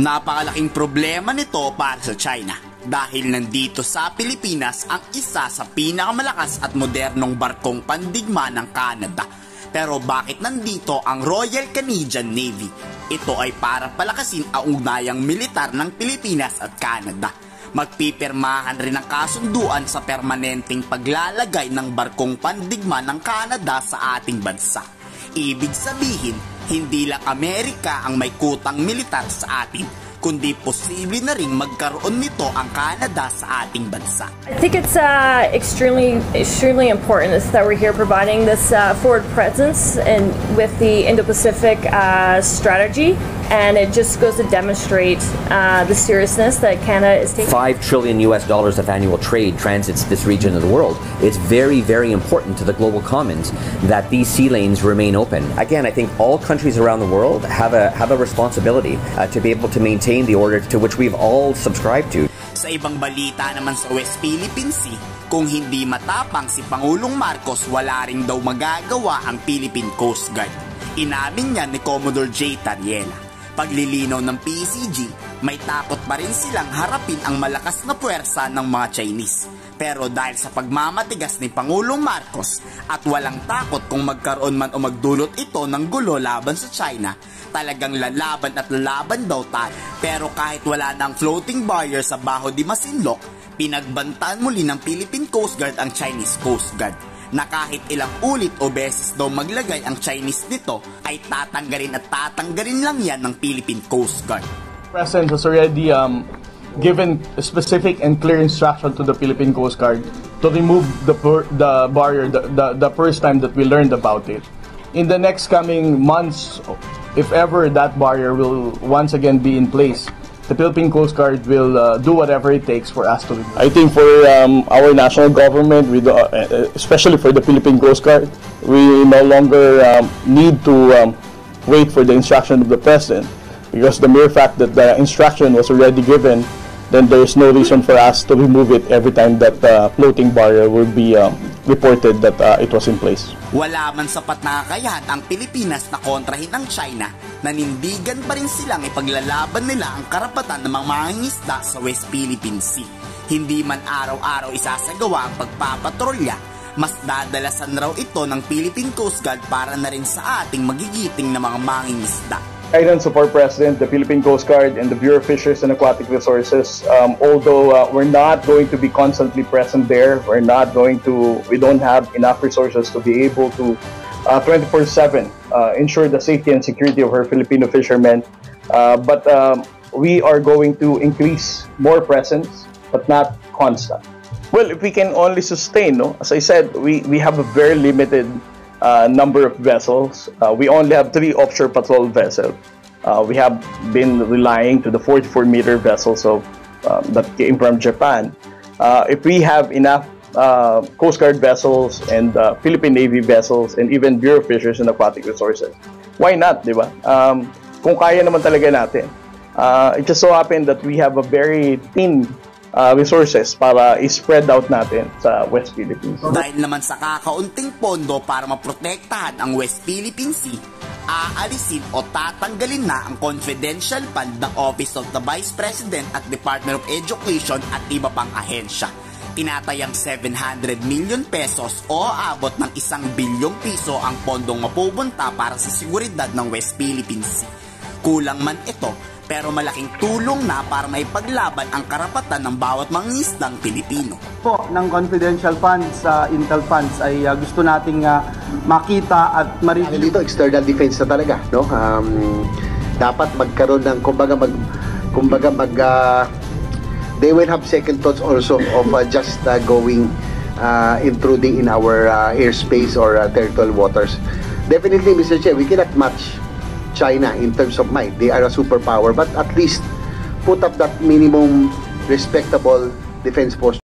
Napakalaking problema nito para sa China dahil nandito sa Pilipinas ang isa sa pinakamalakas at modernong barkong pandigma ng Canada. Pero bakit nandito ang Royal Canadian Navy? Ito ay para palakasin ang ugnayang militar ng Pilipinas at Canada. Magpipirmahan rin ang kasunduan sa permanenteng paglalagay ng barkong pandigma ng Canada sa ating bansa. Ibig sabihin, hindi lang Amerika ang may kutang militar sa atin, kundi posible na ring magkaroon nito ang Canada sa ating bansa. I think it's uh, extremely extremely important that we're here providing this uh, forward presence and with the Indo-Pacific uh, strategy, and it just goes to demonstrate uh, the seriousness that Canada is taking. Five trillion US dollars of annual trade transits this region of the world. It's very, very important to the global commons that these sea lanes remain open. Again, I think all countries around the world have a have a responsibility uh, to be able to maintain the order to which we've all subscribed to. Sa ibang balita naman sa West Philippine Sea, kung hindi matapang si Pangulong Marcos, wala rin daw magagawa ang Philippine Coast Guard. Inamin niya ni Commodore J. Tariela. Paglilinaw ng PCG, may takot pa rin silang harapin ang malakas na puwersa ng mga Chinese. Pero dahil sa pagmamatigas ni Pangulong Marcos at walang takot kung magkaroon man o magdulot ito ng gulo laban sa China, talagang lalaban at lalaban daw tayo. Pero kahit wala ng floating barrier sa Baho di Masinloc, pinagbantaan muli ng Philippine Coast Guard ang Chinese Coast Guard na kahit ilang ulit o beses daw maglagay ang Chinese nito ay tatanggalin at tatanggalin lang yan ng Philippine Coast Guard. President has already um, given specific and clear instruction to the Philippine Coast Guard to remove the the barrier the, the, the first time that we learned about it. In the next coming months, if ever that barrier will once again be in place, the Philippine Coast Guard will uh, do whatever it takes for us to. Remove. I think for um, our national government, we do, uh, especially for the Philippine Coast Guard, we no longer um, need to um, wait for the instruction of the president because the mere fact that the instruction was already given then there's no reason for us to remove it every time that uh, floating barrier will be um, reported that uh, it was in place. Wala man sapat na kakayahan ang Pilipinas na kontrahin ang China, nanindigan pa rin silang ipaglalaban nila ang karapatan ng mga mangingisda sa West Philippine Sea. Hindi man araw-araw isasagawa ang pagpapatrolya, mas dadalasan raw ito ng Philippine Coast Guard para na rin sa ating magigiting na mga mangingisda. Guidance of our president, the Philippine Coast Guard, and the Bureau of Fisheries and Aquatic Resources. Um, although uh, we're not going to be constantly present there, we're not going to, we don't have enough resources to be able to 24/7 uh, uh, ensure the safety and security of our Filipino fishermen. Uh, but um, we are going to increase more presence, but not constant. Well, if we can only sustain, no, as I said, we, we have a very limited uh, number of vessels. Uh, we only have three offshore patrol vessels. Uh, we have been relying to the 44 meter vessels of um, that came from Japan. Uh, if we have enough uh, Coast Guard vessels and uh, Philippine Navy vessels and even Bureau of Fisheries and Aquatic Resources, why not, di ba? Um, kung kaya naman talaga natin. it just so happened that we have a very thin uh, resources para i-spread out natin sa West Philippines. Dahil naman sa kakaunting pondo para maprotektahan ang West Philippine Sea, aalisin o tatanggalin na ang confidential fund ng Office of the Vice President at Department of Education at iba pang ahensya. Tinatayang 700 million pesos o abot ng isang bilyong piso ang pondong mapupunta para sa seguridad ng West Philippine Sea. Kulang man ito pero malaking tulong na para may paglaban ang karapatan ng bawat mangisdang Pilipino. Po ng confidential funds sa uh, Intel funds ay uh, gusto nating uh, makita at ma-review. Dito external defense na talaga, no? Um, dapat magkaroon ng kumbaga mag kumbaga mag uh, they will have second thoughts also of uh, just uh, going uh, intruding in our uh, airspace or uh, territorial waters. Definitely, Mr. Chair, we cannot match China in terms of might. They are a superpower, but at least put up that minimum respectable defense force.